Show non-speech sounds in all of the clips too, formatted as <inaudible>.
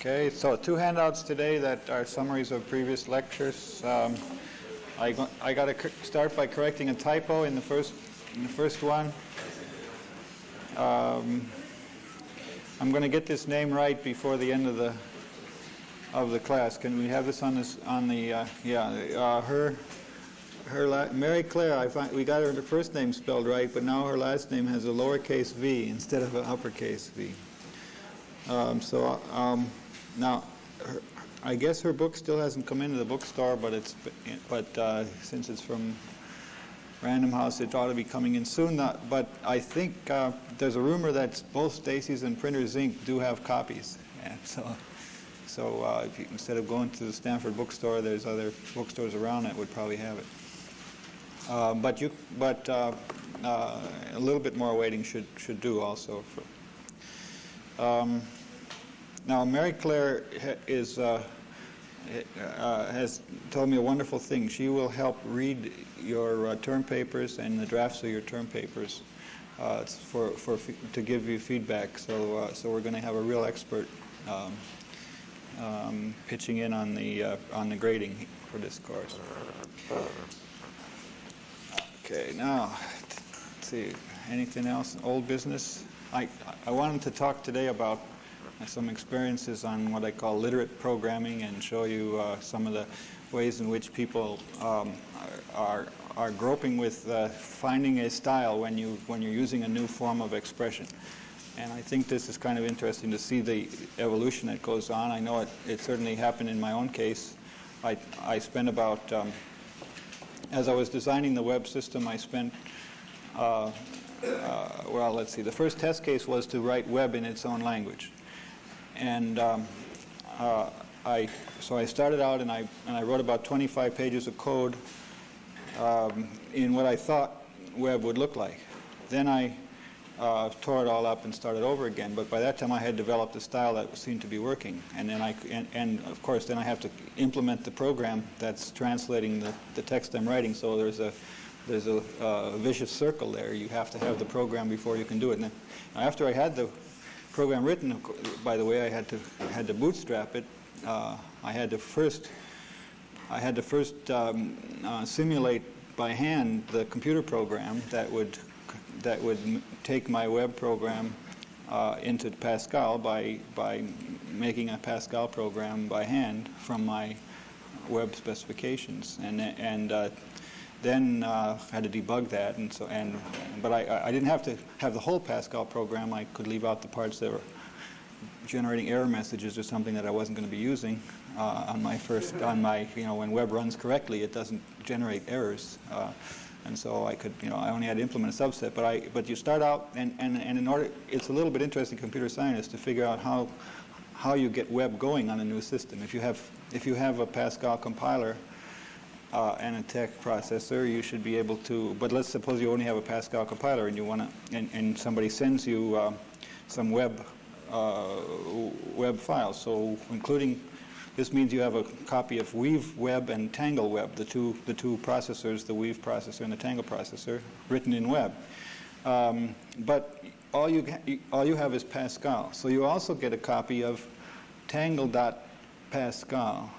Okay, so two handouts today that are summaries of previous lectures. Um, I, I got to start by correcting a typo in the first in the first one. Um, I'm going to get this name right before the end of the of the class. Can we have this on this on the uh, yeah uh, her her la- Mary Claire? I find we got her first name spelled right, but now her last name has a lowercase v instead of an uppercase v. Um, so um, now, her, I guess her book still hasn't come into the bookstore, but it's but uh, since it's from Random House, it ought to be coming in soon. but I think uh, there's a rumor that both Stacy's and Printers Inc. do have copies. And so, so uh, you, instead of going to the Stanford bookstore, there's other bookstores around that would probably have it. Uh, but you, but uh, uh, a little bit more waiting should should do also. For, um, now, Mary Claire is, uh, uh, has told me a wonderful thing. She will help read your uh, term papers and the drafts of your term papers uh, for, for to give you feedback. So, uh, so we're going to have a real expert um, um, pitching in on the on the grading for this course. Okay, now let's see. Anything else? Old business. I I wanted to talk today about some experiences on what I call literate programming and show you uh, some of the ways in which people um, are, are groping with uh, finding a style when, you, when you're using a new form of expression. And I think this is kind of interesting to see the evolution that goes on. I know it, it certainly happened in my own case. I, I spent about, um, as I was designing the web system, I spent, uh, uh, well, let's see, the first test case was to write web in its own language and um, uh, I so I started out and I and I wrote about 25 pages of code um, in what I thought web would look like. Then I uh, tore it all up and started over again. But by that time, I had developed a style that seemed to be working. And then I and, and of course then I have to implement the program that's translating the, the text I'm writing. So there's a there's a uh, vicious circle there. You have to have the program before you can do it. And after I had the program written, by the way, I had to had to bootstrap it. Uh, I had to first I had to first um, uh, simulate by hand the computer program that would that would take my web program uh, into Pascal by by making a Pascal program by hand from my web specifications and and uh, then uh, had to debug that, and so and but I, I didn't have to have the whole Pascal program. I could leave out the parts that were generating error messages or something that I wasn't going to be using uh, on my first on my you know when web runs correctly, it doesn't generate errors. Uh, and so I could, you know, I only had to implement a subset. But I, but you start out, and, and, and in order, it's a little bit interesting, computer science, to figure out how, how you get web going on a new system. If you have, if you have a Pascal compiler, uh, a TeX processor, you should be able to, but let's suppose you only have a Pascal compiler and you want to, and, and somebody sends you uh, some web, uh, web files. So including, this means you have a copy of Weave Web and Tangle Web, the two, the two processors, the Weave processor and the Tangle processor, written in web. Um, but all you, all you have is Pascal. So you also get a copy of Tangle.Pascal,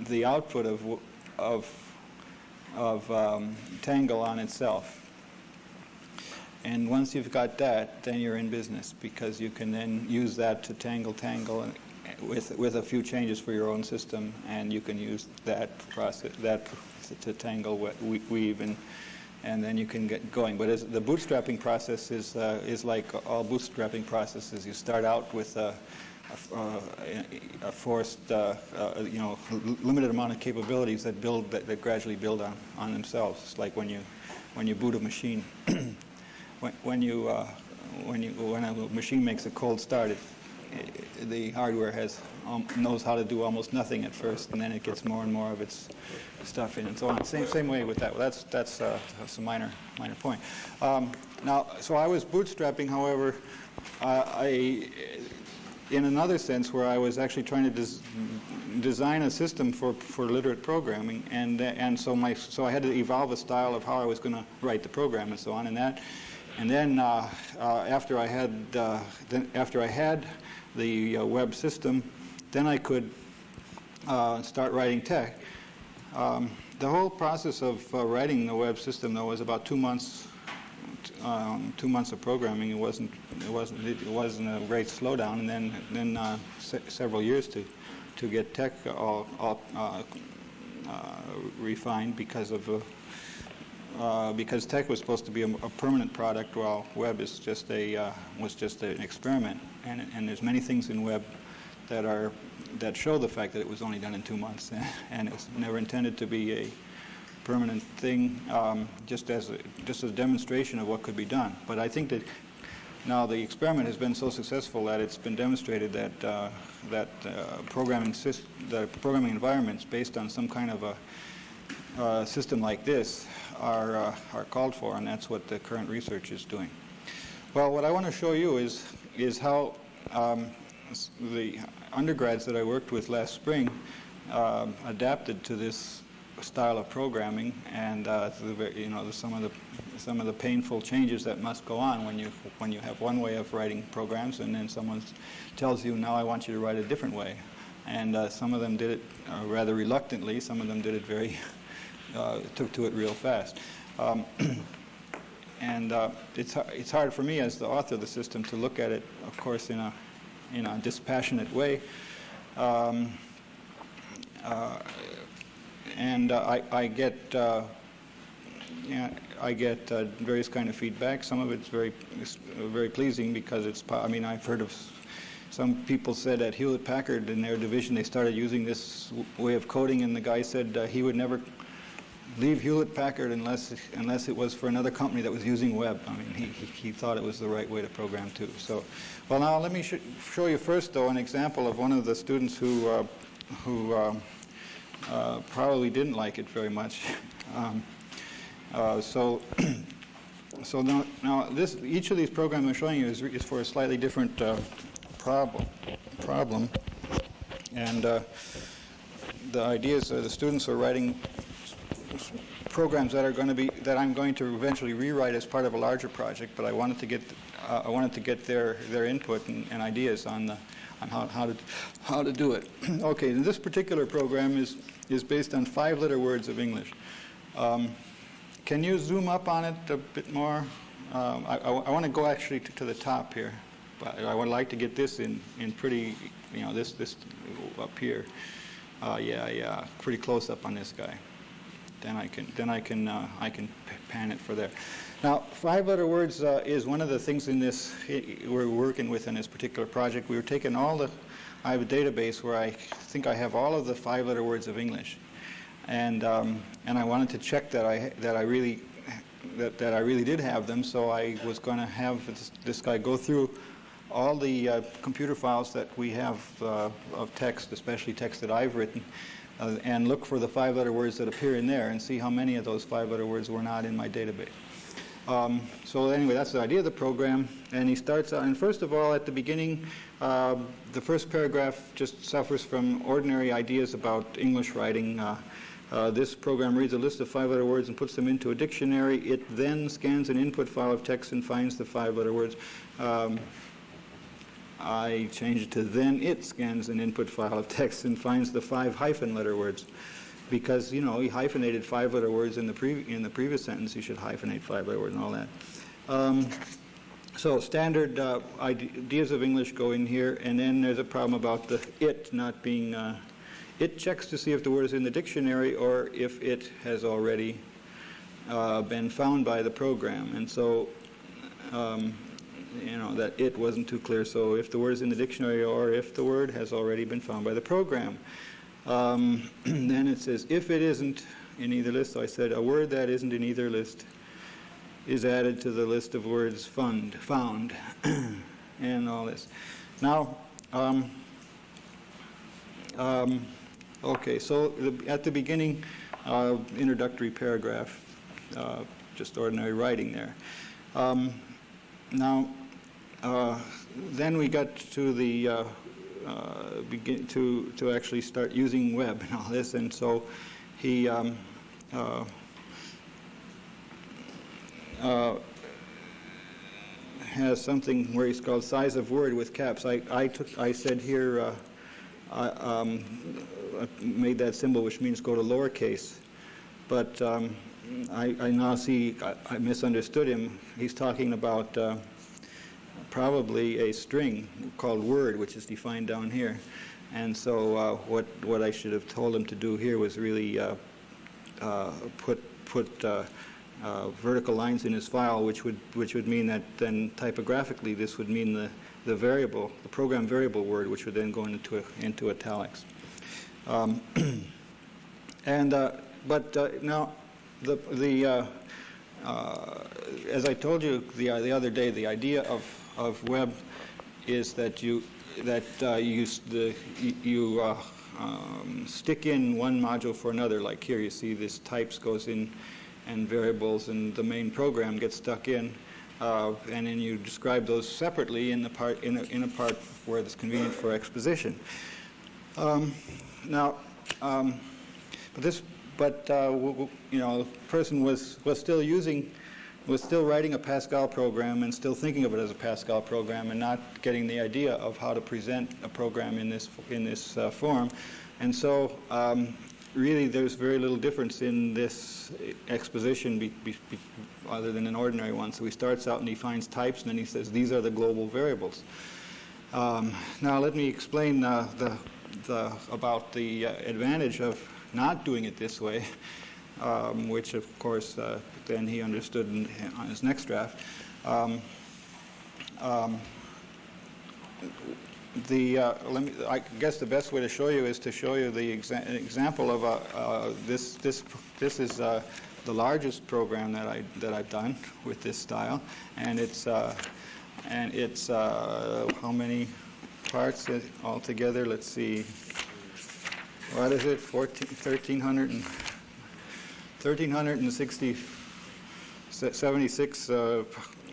the output of of, of um, Tangle on itself. And once you've got that, then you're in business because you can then use that to tangle tangle and, with with a few changes for your own system, and you can use that process that to tangle weave and and then you can get going. But as the bootstrapping process is uh, is like all bootstrapping processes. You start out with uh, a forced, uh, uh, you know, limited amount of capabilities that build that, that, gradually build on, on themselves. It's like when you when you boot a machine. <clears throat> when, when you when you when a machine makes a cold start, it, it, the hardware has um, knows how to do almost nothing at first, and then it gets more and more of its stuff in, and so on. Same same way with that. Well, that's that's, uh, that's a minor minor point. Um, now, so I was bootstrapping. However, uh, I in another sense where I was actually trying to des design a system for, for literate programming, and and so my so I had to evolve a style of how I was going to write the program and so on, and that, and then uh, uh, after I had uh, then after I had the uh, web system, then I could uh, start writing TeX. Um, the whole process of uh, writing the web system, though, was about two months. Um, two months of programming. It wasn't. It wasn't. It wasn't a great slowdown, and then then uh, se several years to to get TeX all, all uh, uh, refined because of uh, because TeX was supposed to be a, a, permanent product, while web is just a was just an experiment. And and there's many things in web that are that show the fact that it was only done in two months, <laughs> and it's never intended to be a permanent thing, um, just as a, just as a demonstration of what could be done. But I think that now the experiment has been so successful that it's been demonstrated that uh, that uh, programming the programming environments based on some kind of a uh, system like this are uh, are called for, and that's what the current research is doing. Well, what I want to show you is is how um, the undergrads that I worked with last spring uh, adapted to this style of programming and uh, you know some of the some of the painful changes that must go on when you when you have one way of writing programs and then someone tells you now I want you to write a different way. And uh, some of them did it uh, rather reluctantly. Some of them did it very <laughs> uh, took to it real fast. Um, <clears throat> and uh, it's it's hard for me as the author of the system to look at it of course in a in a dispassionate way. Um, uh, and uh, I, I, get uh, yeah, I get uh, various kind of feedback. Some of it's very very pleasing because it's. I mean, I've heard of some people said at Hewlett Packard in their division they started using this way of coding, and the guy said uh, he would never leave Hewlett Packard unless unless it was for another company that was using web. I mean, he, he, thought it was the right way to program too. So, well, now let me sh show you first, though, an example of one of the students who uh, who um, uh, probably didn't like it very much. <laughs> Um, uh, so. <clears throat> so now, now this each of these programs I'm showing you is, is for a slightly different uh, problem. Problem, and uh, the idea is that the students are writing programs that are going to be that I'm going to eventually rewrite as part of a larger project. But I wanted to get uh, I wanted to get their their input and, and ideas on the on how, how to how to do it. <clears throat> okay, this particular program is is based on five letter words of English. Um, can you zoom up on it a bit more? Um, I, I, I want to go actually to, to, the top here, but I would like to get this in, in pretty, you know, this this up here. Uh, yeah, yeah, pretty close up on this guy then I can then I can uh, I can pan it for there. Now, five-letter words uh, is one of the things in this we're working with in this particular project. We were taking all the I have a database where I think I have all of the five-letter words of English, and um, and I wanted to check that I that I really that, that I really did have them. So I was going to have this, this, guy go through all the uh, computer files that we have uh, of text, especially text that I've written, uh, and look for the five-letter words that appear in there and see how many of those five-letter words were not in my database. Um, so anyway, that's the idea of the program. And he starts out, and first of all, at the beginning, uh, the first paragraph just suffers from ordinary ideas about English writing. Uh, uh, this program reads a list of five-letter words and puts them into a dictionary. It then scans an input file of text and finds the five-letter words. Um, I change it to then it scans an input file of text and finds the five hyphen letter words. Because, you know, he hyphenated five letter words in the, pre- in the previous sentence, he should hyphenate five letter words and all that. Um, so standard uh, ideas of English go in here, and then there's a problem about the it not being, uh, it checks to see if the word is in the dictionary or if it has already uh, been found by the program. And so um, you know, that it wasn't too clear. So if the word is in the dictionary or if the word has already been found by the program. Um, <clears throat> then it says, if it isn't in either list, I said a word that isn't in either list is added to the list of words fund, found <clears throat> and all this. Now, um, um, okay, so the, at the beginning, uh, introductory paragraph, uh, just ordinary writing there. Um, now, uh, then we got to the uh, uh, begin to to actually start using web and all this, and so he. Um, uh, uh, has something where he's called size of word with caps. I, I took I said here I um, made that symbol, which means go to lowercase. But um, I, I, now see I, I, misunderstood him. He's talking about uh, probably a string called word, which is defined down here. And so uh, what, what I should have told him to do here was really uh, uh put, put uh, uh, vertical lines in his file, which would, which would mean that then typographically this would mean the, the variable, the program variable word, which would then go into, into italics. Um, <clears throat> and, but now, the, the as I told you the, the other day, the idea of of web is that you that uh, you the, you uh, um, stick in one module for another. Like here, you see this types goes in, and variables, and the main program gets stuck in, uh, and then you describe those separately in the part in a, in a part where it's convenient for exposition. Um, now, um, but this, but uh, you know, the person was was still using was still writing a Pascal program and still thinking of it as a Pascal program and not getting the idea of how to present a program in this, in this uh, form. And so um, really there's very little difference in this exposition be, be, be, other than an ordinary one. So he starts out and he finds types and then he says these are the global variables. Um, now let me explain uh, the, the, about the uh, advantage of not doing it this way <laughs> um, which of course uh, then he understood in, on his next draft. Um, um, the uh, me, I guess the best way to show you is to show you the exa example of uh, this this this is uh, the largest program that I that I've done with this style, and it's uh, and it's uh, how many parts altogether? Let's see. What is it? 14, 1300 and 1,360, 76 uh,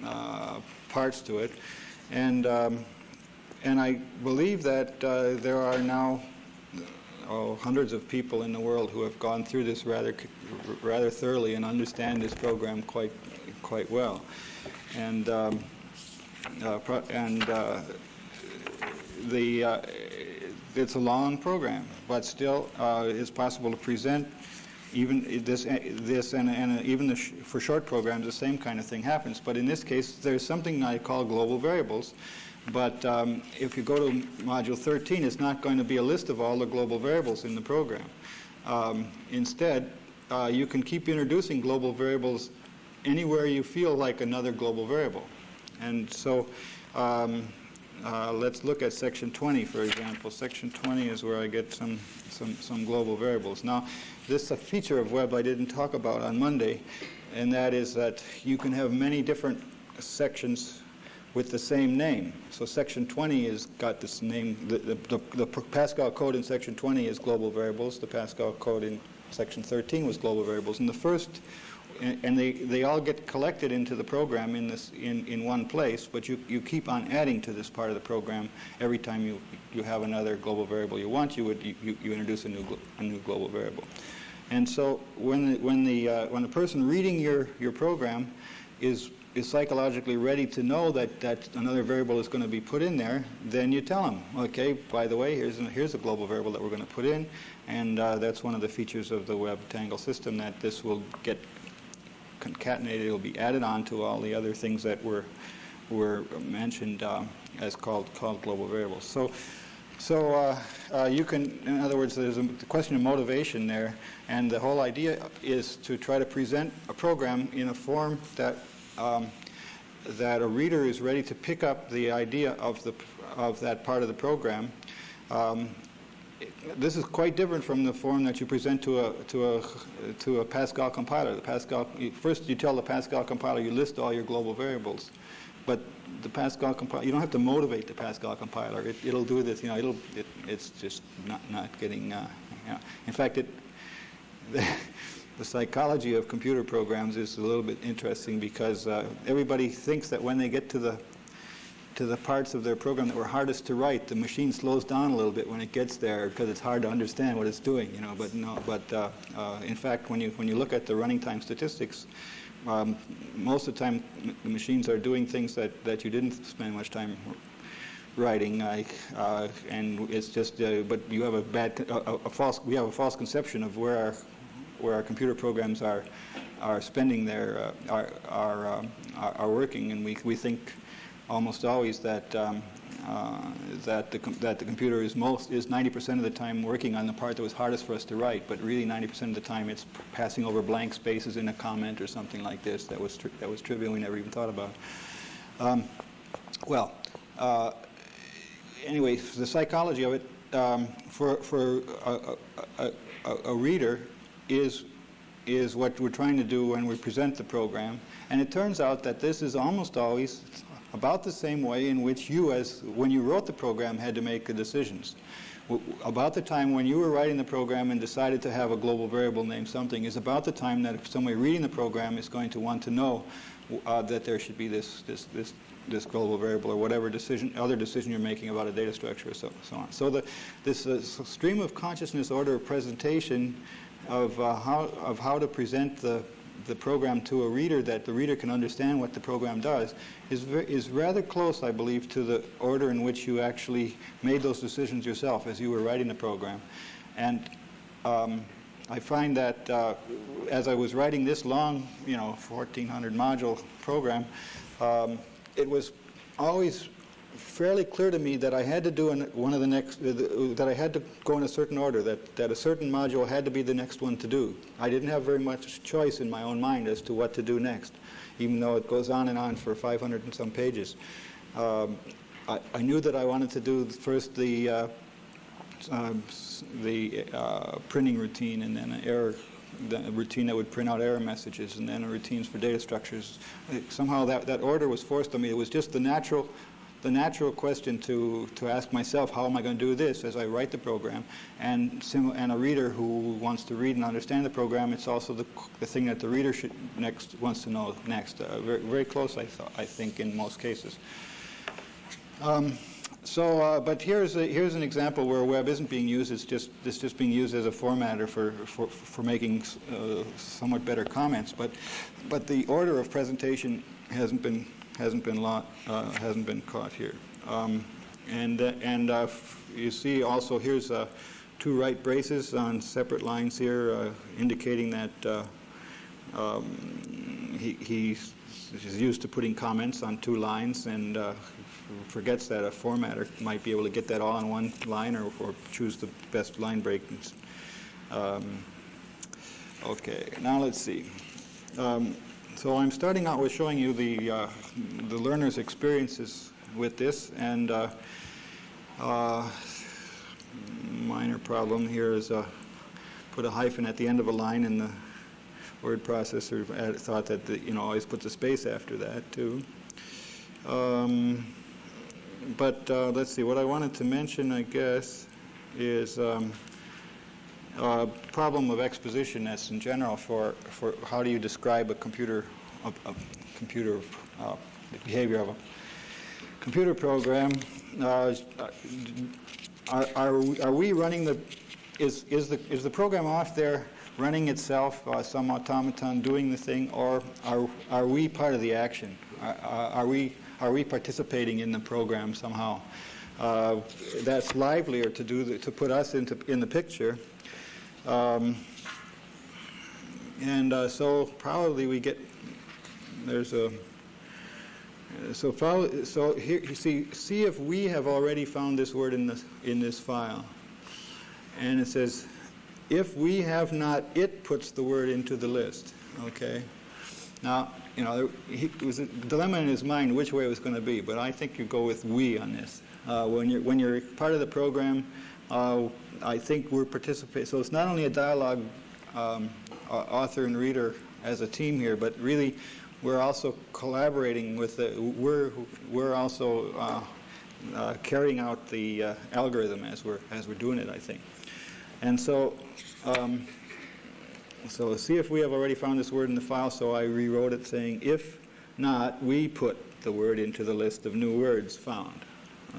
uh, parts to it. And, um, and I believe that uh, there are now oh, hundreds of people in the world who have gone through this rather, rather thoroughly and understand this program quite, quite well. And, um, and the, it's a long program, but still it's possible to present even this, this and, and even sh for short programs, the same kind of thing happens. But in this case, there's something I call global variables. But um, if you go to module 13, it's not going to be a list of all the global variables in the program. Um, instead, uh, you can keep introducing global variables anywhere you feel like another global variable. And so um, uh, let's look at section 20, for example. Section 20 is where I get some, some, some global variables. Now, this is a feature of web I didn't talk about on Monday, and that is that you can have many different sections with the same name. So section 20 has got this name. The, the, the, the, Pascal code in section 20 is global variables. The Pascal code in section 13 was global variables. And the first, and, and they, they all get collected into the program in, this, in, in one place, but you, you keep on adding to this part of the program every time you, you have another global variable you want, you, would, you, you introduce a new, a new global variable. And so when the, when the, uh, when the person reading your, your program is, is psychologically ready to know that, that another variable is going to be put in there, then you tell them, okay, by the way, here's a, here's a global variable that we're going to put in, and uh, that's one of the features of the web tangle system, that this will get concatenated, it will be added on to all the other things that were, were mentioned uh, as called, called global variables. So so uh, uh, you can, in other words, there's a question of motivation there, and the whole idea is to try to present a program in a form that um, that a reader is ready to pick up the idea of the of that part of the program. Um, this is quite different from the form that you present to a to a to a Pascal compiler. The Pascal first you tell the Pascal compiler you list all your global variables, but the Pascal compiler, you don't have to motivate the Pascal compiler. It, will do this, you know, it'll, it, it's just not, not getting, uh, you know. In fact, it, <laughs> the, the, psychology of computer programs is a little bit interesting because uh, everybody thinks that when they get to the to the parts of their program that were hardest to write, the machine slows down a little bit when it gets there because it's hard to understand what it's doing, you know. But no, but uh, uh, in fact, when you when you look at the running time statistics, um, most of the time the machines are doing things that, that you didn't spend much time writing, I, uh, and it's just, uh, but you have a bad, a, a, false, we have a false conception of where our, where our computer programs are, are spending their, uh, are, are, um, are, are, working, and we, we think almost always that um, uh, that the that the computer is most is 90% of the time working on the part that was hardest for us to write, but really 90% of the time it's passing over blank spaces in a comment or something like this that was that was trivial we never even thought about. Um, well, uh, anyway, the psychology of it um, for for a, a, a, a reader is is what we're trying to do when we present the program. And it turns out that this is almost always about the same way in which you, as when you wrote the program, had to make the decisions. About the time when you were writing the program and decided to have a global variable named something is about the time that if somebody reading the program is going to want to know uh, that there should be this, this, this, this global variable or whatever decision, other decision you're making about a data structure or so, so on. So the, this uh, stream of consciousness order of presentation of, uh, how, of how to present the the program to a reader that the reader can understand what the program does is, is rather close, I believe, to the order in which you actually made those decisions yourself as you were writing the program. And um, I find that uh, as I was writing this long, you know, 1400 module program, um, it was always fairly clear to me that I had to do an, one of the next, uh, that I had to go in a certain order, that, that a certain module had to be the next one to do. I didn't have very much choice in my own mind as to what to do next, even though it goes on and on for 500 and some pages. Um, I, I, knew that I wanted to do first the, uh, um, the uh, printing routine and then an error the routine that would print out error messages and then routines for data structures. Somehow that, that order was forced on me. It was just the natural the natural question to, to ask myself, how am I going to do this as I write the program? And, and a reader who wants to read and understand the program, it's also the, the thing that the reader should next wants to know next. Uh, very, very close, I, th I think, in most cases. Um, so, uh, but here's a, here's an example where web isn't being used. It's just it's just being used as a formatter for for, for making uh, somewhat better comments. But but the order of presentation hasn't been hasn't been lot, uh, hasn't been caught here. Um, and uh, and uh, you see also here's uh, two right braces on separate lines here, indicating that um, he, he's used to putting comments on two lines and forgets that a formatter might be able to get that all on one line or, or choose the best line break. Um, okay, now let's see. Um, so I'm starting out with showing you the, uh, the learner's experiences with this, and uh, uh, minor problem here is uh, put a hyphen at the end of a line, and the word processor thought that the, you know always puts a space after that too. Um, but uh, let's see. What I wanted to mention, I guess, is. Um, uh, problem of expositionness in general for, for how do you describe a computer, a, a computer uh, behavior of a computer program. Uh, are, are, we, are we running the, is, is, the, is the program off there running itself, uh, some automaton doing the thing, or are, are we part of the action? Are, are, we, are we participating in the program somehow? Uh, that's livelier to do the, to put us into in the picture um, and uh, so probably we get, there's a, so probably, so here you see, see if we have already found this word in this, in this file. And it says, if we have not, it puts the word into the list, okay? Now, you know, he, it was a dilemma in his mind which way it was going to be, but I think you go with we on this. Uh, when, you're, when you're part of the program, uh, I think we're participating. So it's not only a dialogue, um, author and reader as a team here, but really we're also collaborating with the, we're, we're also uh, uh, carrying out the uh, algorithm as we're, as we're doing it, I think. And so, um, so see if we have already found this word in the file, so I rewrote it saying, if not, we put the word into the list of new words found.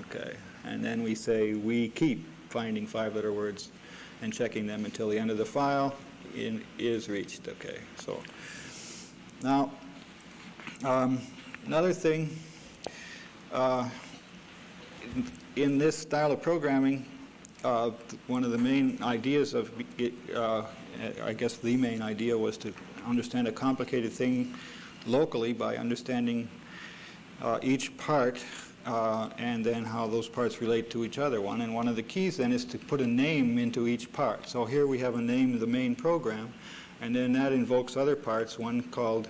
Okay, and then we say we keep finding five-letter words and checking them until the end of the file in, is reached. Okay, so now um, another thing. Uh, in this style of programming, uh, one of the main ideas of, uh, I guess the main idea was to understand a complicated thing locally by understanding uh, each part uh, and then how those parts relate to each other. One and one of the keys then is to put a name into each part. So here we have a name of the main program, and then that invokes other parts. One called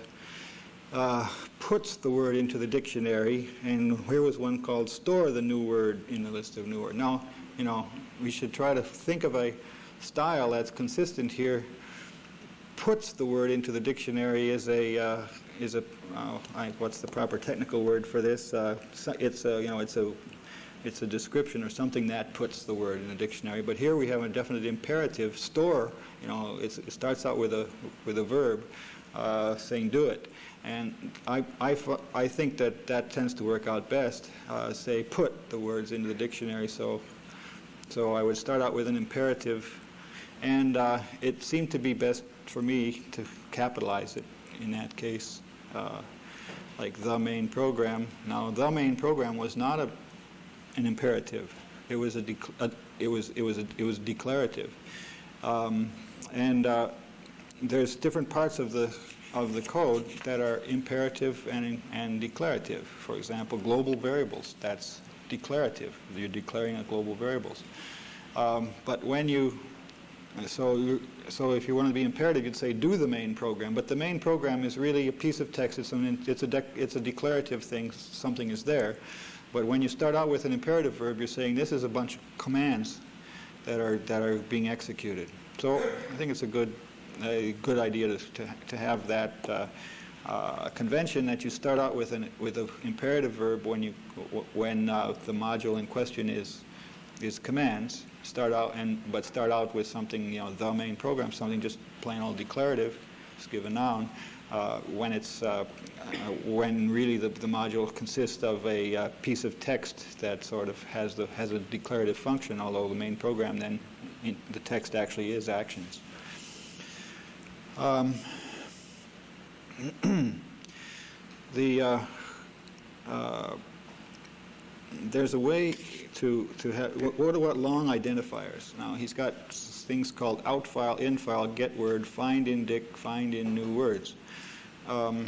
uh, puts the word into the dictionary, and here was one called store the new word in the list of new words. Now, you know, we should try to think of a style that's consistent here. Puts the word into the dictionary is a uh, is a uh, I, what's the proper technical word for this? Uh, it's a you know it's a it's a description or something that puts the word in the dictionary. But here we have a definite imperative. Store, you know, it starts out with a with a verb uh, saying do it. And I, I, I think that that tends to work out best. Uh, say put the words into the dictionary. So, so I would start out with an imperative, and uh, it seemed to be best for me to capitalize it in that case, uh, like the main program. Now, the main program was not a, an imperative. It was a, a it was it was a, it was declarative, um, and uh, there's different parts of the of the code that are imperative and, and declarative. For example, global variables, that's declarative. You're declaring a global variables. Um, but when you, so, so if you want to be imperative, you'd say do the main program. But the main program is really a piece of text. It's, an, it's, a, it's a declarative thing. Something is there. But when you start out with an imperative verb, you're saying this is a bunch of commands that are, that are being executed. So I think it's a good a good idea to, to, to have that uh, uh, convention that you start out with an with an imperative verb when you when uh, the module in question is is commands. Start out and but start out with something you know the main program something just plain old declarative. Just give a noun. Uh, when it's uh, when really the, the module consists of a uh, piece of text that sort of has the has a declarative function, although the main program then in, the text actually is actions. Um, <clears throat> the uh, uh, there's a way to to have what what long identifiers. Now he's got things called out file, in file, get word, find in dic, find in new words, um,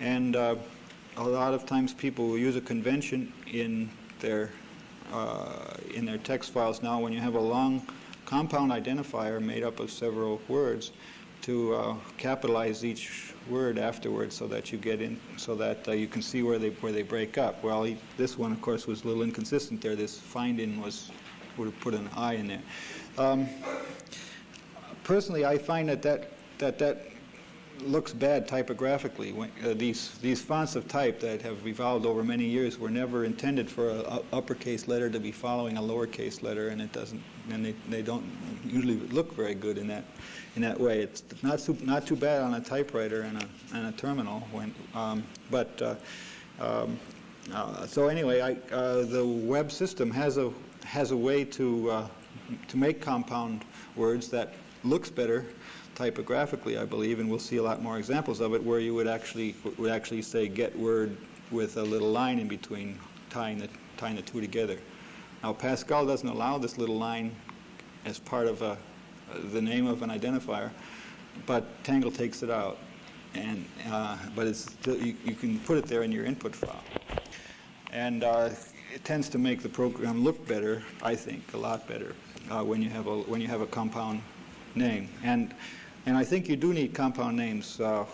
and uh, a lot of times people will use a convention in their uh, in their text files. Now, when you have a long compound identifier made up of several words, to uh, capitalize each word afterwards so that you get in, so that uh, you can see where they where they break up. Well, he, this one, of course, was a little inconsistent there. This finding was would have put an I in there. Um, personally, I find that that that that looks bad typographically. When, uh, these these fonts of type that have evolved over many years were never intended for an uppercase letter to be following a lowercase letter, and it doesn't, and they, they don't usually look very good in that in that way. It's not too, not too bad on a typewriter and a, and a terminal. When, um, but uh, um, uh, so anyway, I, uh, the web system has a has a way to uh, to make compound words that looks better typographically, I believe, and we'll see a lot more examples of it, where you would actually would actually say get word with a little line in between, tying the tying the two together. Now Pascal doesn't allow this little line as part of a the name of an identifier, but Tangle takes it out. And, uh, but it's still, you, you, can put it there in your input file. And uh, it tends to make the program look better, I think, a lot better uh, when, you have a, when you have a compound name. And, and I think you do need compound names. Uh,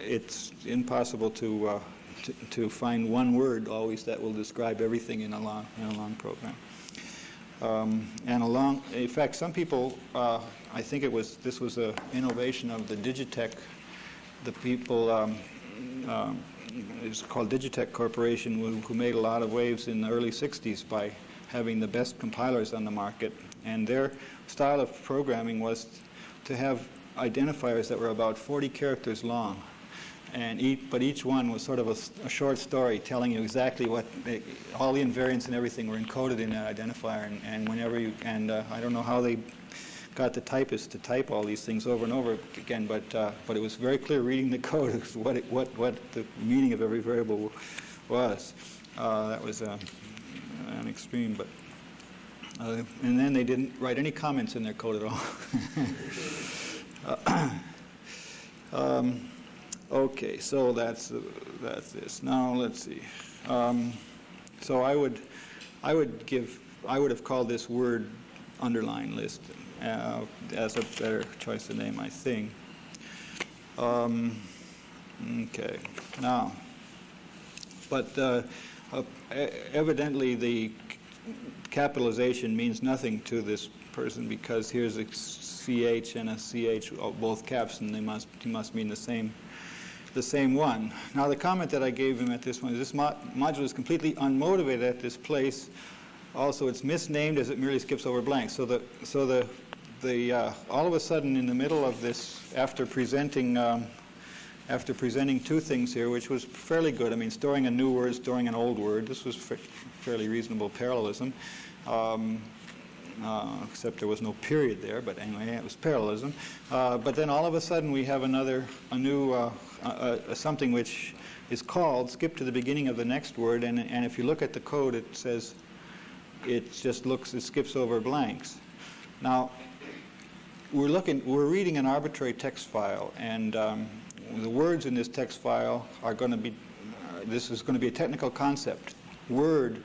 it's impossible to, uh, to, to, find one word always that will describe everything in a long, in a long program. Um, and along, in fact, some people uh, I think it was this was an innovation of the Digitek. The people um, um, it's called Digitek Corporation, who, who, made a lot of waves in the early '60s by having the best compilers on the market. And their style of programming was to have identifiers that were about 40 characters long and each, but each one was sort of a, a, short story telling you exactly what they, all the invariants and everything were encoded in that identifier and, and whenever you and uh, I don't know how they got the typist to type all these things over and over again, but uh, but it was very clear reading the <laughs> code what it, what what the meaning of every variable was. Uh, that was uh, an extreme, but uh, and then they didn't write any comments in their code at all. <laughs> uh, <clears throat> um, okay, so that's uh, that's this. Now let's see. Um, so I would I would give I would have called this word underline list uh, as a better choice of name, I think. Um, okay, now, but uh, uh, evidently the capitalization means nothing to this person because here's a CH and a CH, both caps, and they must, must mean the same the same one. Now the comment that I gave him at this one is this mo module is completely unmotivated at this place. Also, it's misnamed as it merely skips over blanks. So the so the the uh, all of a sudden in the middle of this, after presenting um, after presenting two things here, which was fairly good. I mean, storing a new word, storing an old word. This was fairly reasonable parallelism. Um, uh, except there was no period there, but anyway, it was parallelism. Uh, but then all of a sudden we have another, a new, uh, something which is called skip to the beginning of the next word, and, and if you look at the code, it says, it just looks, it skips over blanks. Now, we're looking, we're reading an arbitrary text file, and um, the words in this text file are going to be, uh, this is going to be a technical concept. Word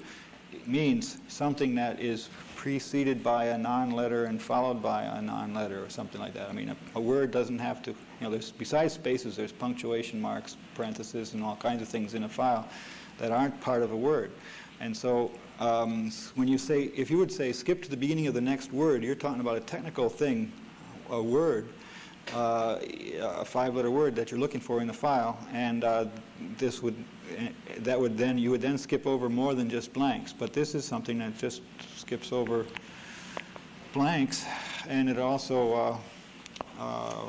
means something that is preceded by a non-letter and followed by a non-letter or something like that. I mean, a, a, word doesn't have to, know, there's, besides spaces, there's punctuation marks, parentheses, and all kinds of things in a file that aren't part of a word. And so um, when you say, if you would say skip to the beginning of the next word, you're talking about a technical thing a word, uh, a five-letter word that you're looking for in the file, and uh, this would that would then you would then skip over more than just blanks. But this is something that just skips over blanks, and it also uh, uh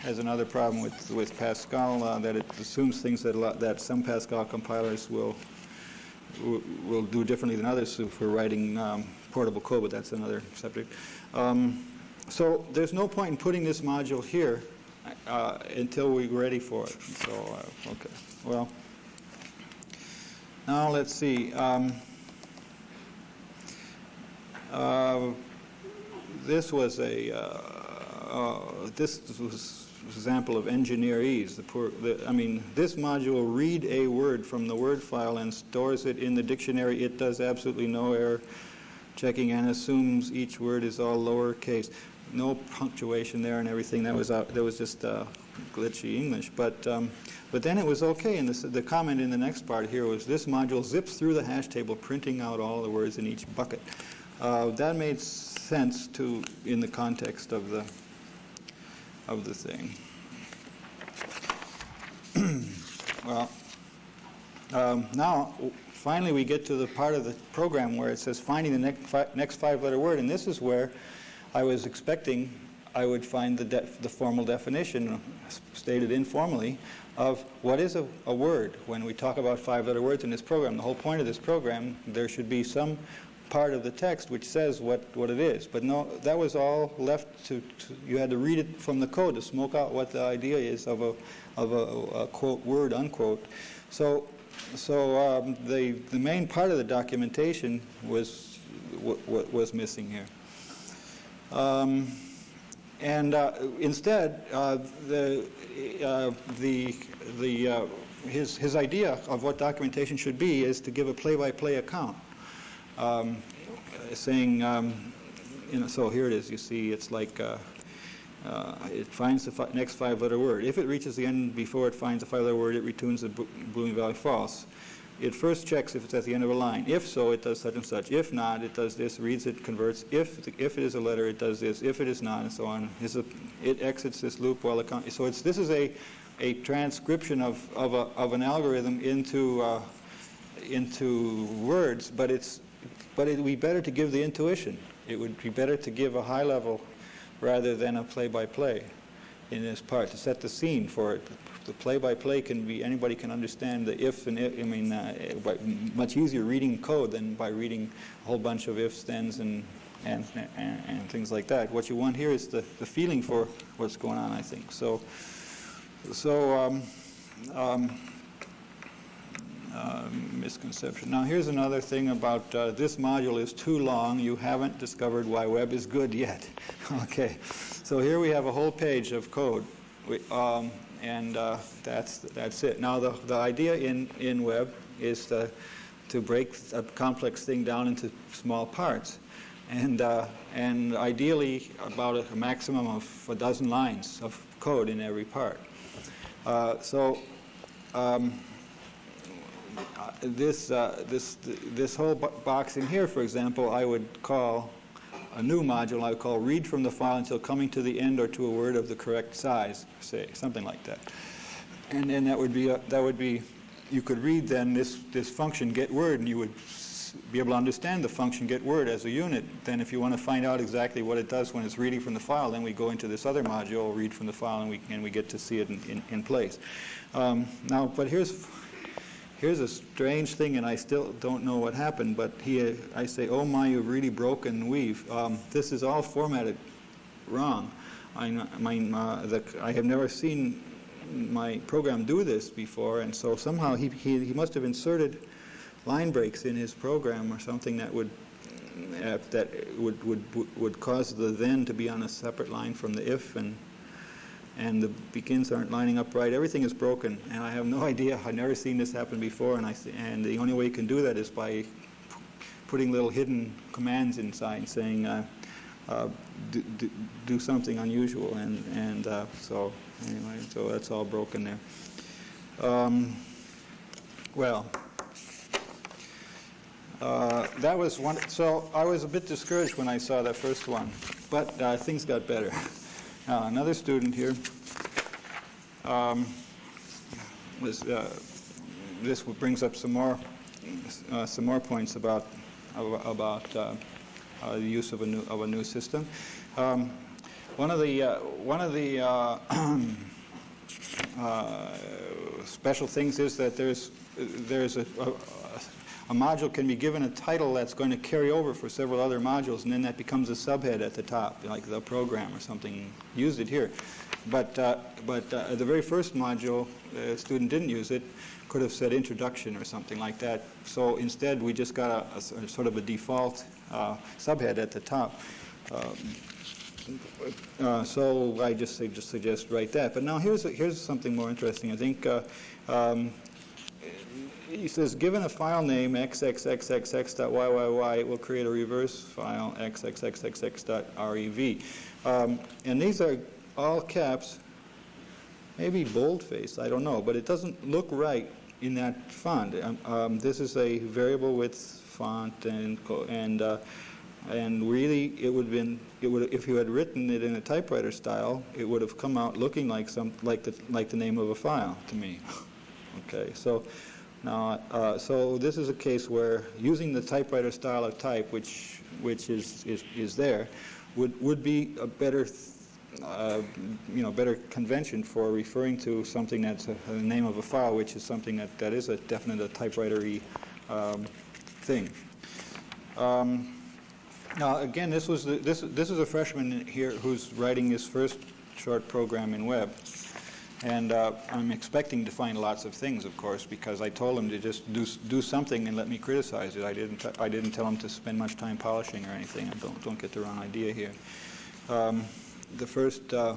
has another problem with with Pascal uh, that it assumes things that lot, that some Pascal compilers will will do differently than others for writing um, portable code, but that's another subject. Um, so there's no point in putting this module here uh, until we're ready for it. So, uh, okay, well, now let's see. Um, uh, this was a, uh, uh, this was example of engineerese. The poor, the, I mean, this module read a word from the word file and stores it in the dictionary. It does absolutely no error checking and assumes each word is all lowercase no punctuation there and everything. That was uh, that was just uh, glitchy English. But um, but then it was okay. And this, the comment in the next part here was this module zips through the hash table, printing out all the words in each bucket. Uh, that made sense to in the context of the of the thing. <clears throat> well, um, now finally we get to the part of the program where it says finding the next, fi next five-letter word, and this is where I was expecting I would find the, the formal definition stated informally of what is a, a word. When we talk about five-letter words in this program, the whole point of this program, there should be some part of the text which says what, what it is. But no, that was all left to, to, you had to read it from the code to smoke out what the idea is of a, of a, a quote word, unquote. So, so um, the, the main part of the documentation was, what was missing here. Um, and uh, instead, uh, the, uh, the, the, uh, his, his idea of what documentation should be is to give a play-by-play -play account, um, saying, um, you know, so here it is. You see, it's like uh, uh, it finds the fi next five-letter word. If it reaches the end before it finds the five-letter word, it returns the Boolean value false it first checks if it's at the end of a line. If so, it does such and such. If not, it does this, reads it, converts. If, if it is a letter, it does this. If it is not, and so on. A, it exits this loop while it comes. So it's, this is a, a transcription of, of, a, of an algorithm into, uh, into words, but, it's, but it would be better to give the intuition. It would be better to give a high level rather than a play-by-play in this part, to set the scene for it the play-by-play can be anybody can understand the if and if, I mean uh, much easier reading code than by reading a whole bunch of ifs, thens, and and, and, and things like that. What you want here is the, the feeling for what's going on. I think so. So um, um, uh, misconception. Now here's another thing about uh, this module is too long. You haven't discovered why web is good yet. <laughs> okay, so here we have a whole page of code. We, um, and uh, that's, that's it. Now the, the idea in, in web is to, to break a complex thing down into small parts. And, uh, and ideally about a maximum of a dozen lines of code in every part. Uh, so um, this, uh, this, this whole box in here, for example, I would call a new module I would call read from the file until coming to the end or to a word of the correct size, say, something like that. And then that would be, a, that would be you could read then this, this function get word and you would be able to understand the function get word as a unit. Then if you want to find out exactly what it does when it's reading from the file, then we go into this other module, read from the file, and we, and we get to see it in, in, in place. Um, now, but here's, here's a strange thing, and I still don't know what happened, but he, I say, oh my, you've really broken weave. Um, this is all formatted wrong. I, uh, the, I have never seen my program do this before, and so somehow he, he, he must have inserted line breaks in his program or something that would uh, that would, would would cause the then to be on a separate line from the if and and the begins aren't lining up right. Everything is broken, and I have no <laughs> idea. I've never seen this happen before, and I and the only way you can do that is by putting little hidden commands inside, saying uh, uh, do, do, do, something unusual, and and uh, so anyway, so that's all broken there. Um, well. Uh, that was one. So I was a bit discouraged when I saw that first one, but uh, things got better. <laughs> Now another student here. Um, uh, this brings up some more uh, some more points about about uh, uh, the use of a new of a new system. Um, one of the one of the <clears throat> special things is that there's there's a, a a module can be given a title that's going to carry over for several other modules, and then that becomes a subhead at the top, like the program or something. Used it here. But, uh, but uh, the very first module, the student didn't use it, could have said introduction or something like that. So instead, we just got a, a, a sort of a default uh, subhead at the top. Um, uh, so I just, just suggest write that. But now here's, here's something more interesting. I think uh, um, he says, given a file name xxxxx.yyy, it will create a reverse file xxxxx.rev. Um, and these are all caps, maybe boldface, I don't know, but it doesn't look right in that font. Um, um, this is a variable width font, and and uh, and really, it would have been it would if you had written it in a typewriter style, it would have come out looking like some like the like the name of a file to me. <laughs> okay, so. Now, uh, so this is a case where using the typewriter style of type, which which is is, is there, would would be a better. Uh, you know, better convention for referring to something that's a, a, name of a file, which is something that, that is a definite a typewritery um, thing. Um, now, again, this was the, this this is a freshman here who's writing his first short program in web. And uh, I'm expecting to find lots of things, of course, because I told him to just do, do something and let me criticize it. I didn't, t- I didn't tell him to spend much time polishing or anything. Don't, don't get the wrong idea here. Um, the first, uh,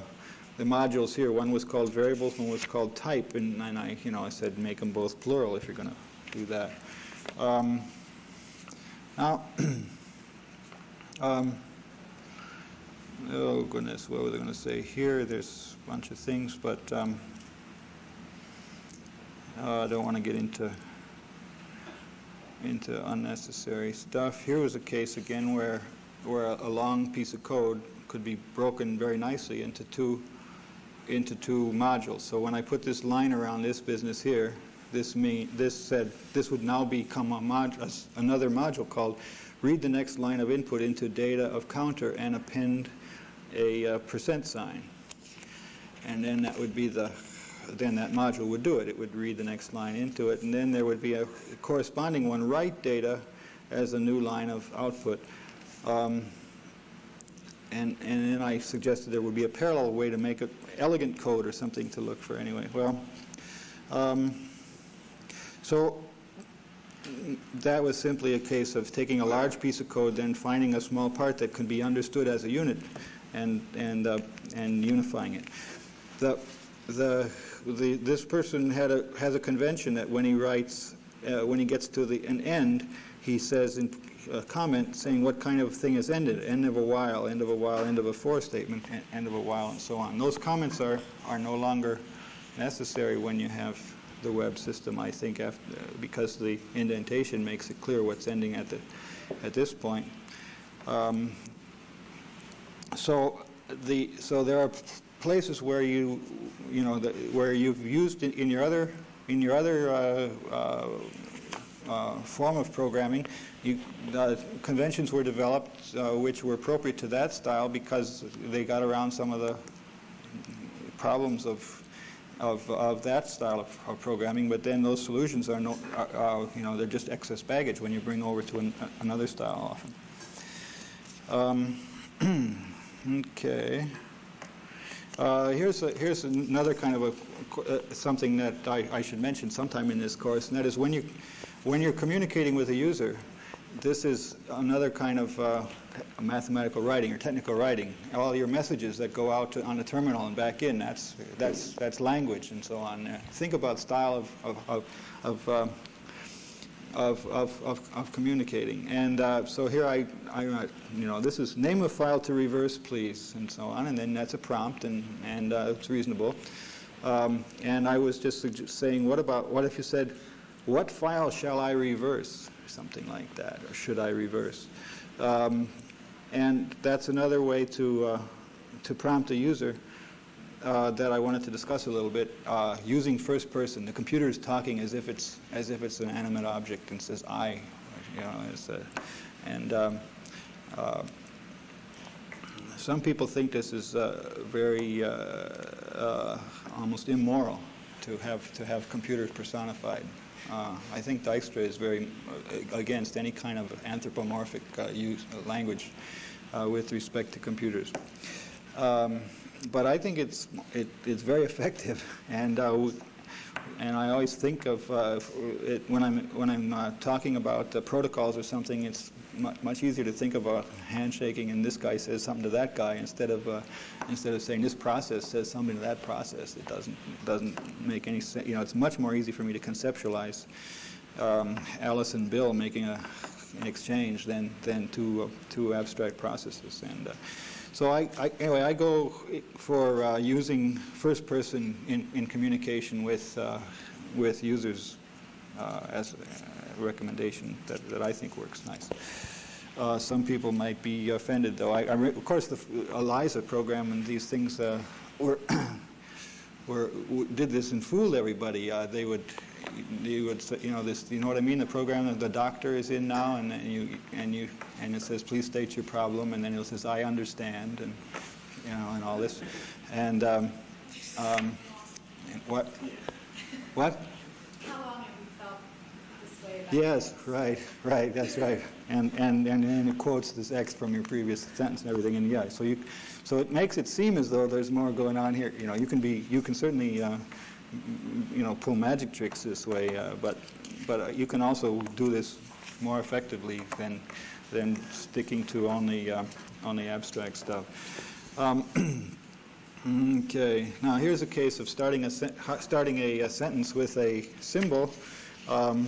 the modules here, one was called variables, one was called type, and, and I, you know, I said make them both plural if you're going to do that. Um, now, <clears throat> um, oh goodness, what was I going to say here? There's a bunch of things, but um, uh, I don't want to get into into unnecessary stuff. Here was a case again where where a, a long piece of code could be broken very nicely into two into two modules. So when I put this line around this business here, this mean this said this would now become a mod, another module called read the next line of input into data of counter and append a uh, percent sign. And then that would be the, then that module would do it. It would read the next line into it, and then there would be a corresponding one, write data as a new line of output. Um, and, and then I suggested there would be a parallel way to make an elegant code or something to look for anyway. Well, um, so that was simply a case of taking a large piece of code, then finding a small part that could be understood as a unit, and and uh, and unifying it. The the the this person had a has a convention that when he writes uh, when he gets to the an end, he says in a comment saying what kind of thing is ended, end of a while, end of a while, end of a for statement, end of a while, and so on. Those comments are are no longer necessary when you have the web system, I think, after, because the indentation makes it clear what's ending at, the, at this point. Um, so, the, so there are places where you, you know, the, where you've used in, in, your other, in your other uh, uh, uh, form of programming, you, conventions were developed uh, which were appropriate to that style because they got around some of the problems of of, of that style of, of, programming, but then those solutions are, no, you know, they're just excess baggage when you bring over to an, another style often. Um, <clears throat> okay. Uh, here's, a, here's another kind of a, uh, something that I, I should mention sometime in this course, and that is when, you, when you're communicating with a user, this is another kind of uh, mathematical writing or technical writing. All your messages that go out to, on the terminal and back in, that's, that's, that's language and so on. Think about style of, of, of, of, uh, of, of, of, of, communicating. And uh, so here I, I, you know, this is name a file to reverse, please, and so on. And then that's a prompt, and, and uh, it's reasonable. Um, and I was just saying, what about, what if you said, what file shall I reverse? Something like that, or should I reverse? Um, and that's another way to, uh, to prompt a user uh, that I wanted to discuss a little bit, uh, using first person. The computer is talking as if it's, as if it's an animate object and says I, you know, a, and um, uh, some people think this is uh, very uh, almost immoral to have, to have computers personified. Uh, I think Dijkstra is very uh, against any kind of anthropomorphic uh, use language uh, with respect to computers. Um, but I think it's it, it's very effective, <laughs> and uh, and I always think of uh, it when I'm when I'm talking about protocols or something. It's much easier to think about handshaking, and this guy says something to that guy instead of instead of saying this process says something to that process. It doesn't doesn't make any sense. You know, it's much more easy for me to conceptualize um, Alice and Bill making a, an exchange than than two uh, two abstract processes. And uh, so I, I, anyway I go for uh, using first person in, in communication with uh, with users uh, as a recommendation that, that I think works nice. Uh, some people might be offended, though. I, I of course, the ELIZA program and these things uh, were, <coughs> were did this and fooled everybody. Uh, they would, you would, say, you know, this, you know what I mean? The program that the doctor is in now, and, and you, and you, and it says, please state your problem, and then it says, I understand, and you know, and all this, and um, um, what, what? Yes, right, right, that's right. And, and, and, and it quotes this X from your previous sentence and everything. And yeah, so, you, so it makes it seem as though there's more going on here. You know, you can be, you can certainly, uh, you know, pull magic tricks this way, uh, but, but uh, you can also do this more effectively than, than sticking to only, uh, only abstract stuff. Um, <clears throat> okay, now here's a case of starting a, starting a, a sentence with a symbol. Um,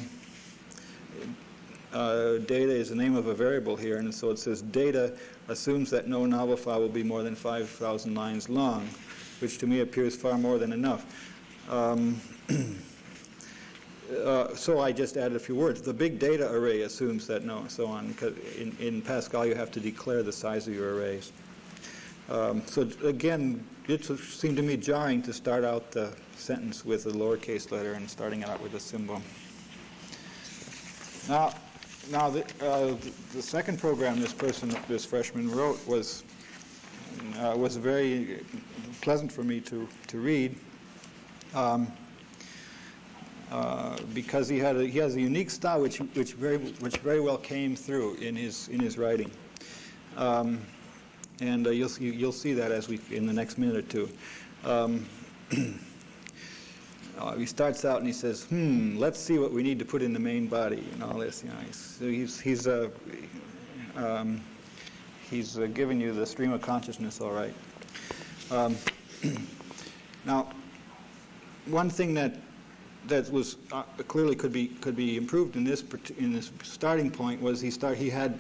uh, data is the name of a variable here, and so it says data assumes that no novel file will be more than 5,000 lines long, which to me appears far more than enough. Um, <clears throat> uh, so I just added a few words. The big data array assumes that no, and so on. Because in, in Pascal, you have to declare the size of your arrays. Um, so again, it seemed to me jarring to start out the sentence with a lowercase letter and starting it out with a symbol. Now, now the, uh, the second program this person, this freshman wrote was uh, was very pleasant for me to to read. Um, uh, because he had a, he has a unique style which which very which very well came through in his in his writing, um, and uh, you'll see, you'll see that as we in the next minute or two. Um, <clears throat> uh, he starts out and he says, "Hmm, let's see what we need to put in the main body and all this." You know, he's he's he's uh, um, he's uh, giving you the stream of consciousness, all right. Um, <clears throat> now, one thing that that was uh, clearly could be could be improved in this in this starting point was he start he had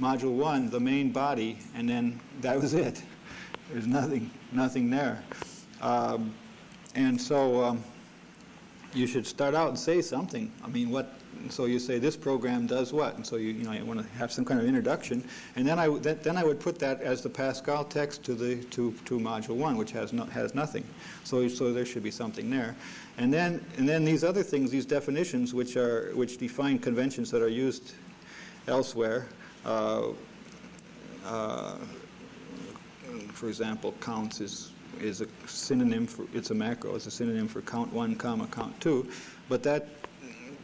module one the main body and then that was it. There's nothing nothing there, um, and so um, you should start out and say something. I mean, what and so you say this program does what, and so you you know you want to have some kind of introduction, and then I then, then I would put that as the Pascal text to the to to module one, which has no, has nothing. So so there should be something there, and then and then these other things, these definitions, which are which define conventions that are used elsewhere. Uh, uh, for example, counts is is a synonym for it's a macro. It's a synonym for count one, comma count two, but that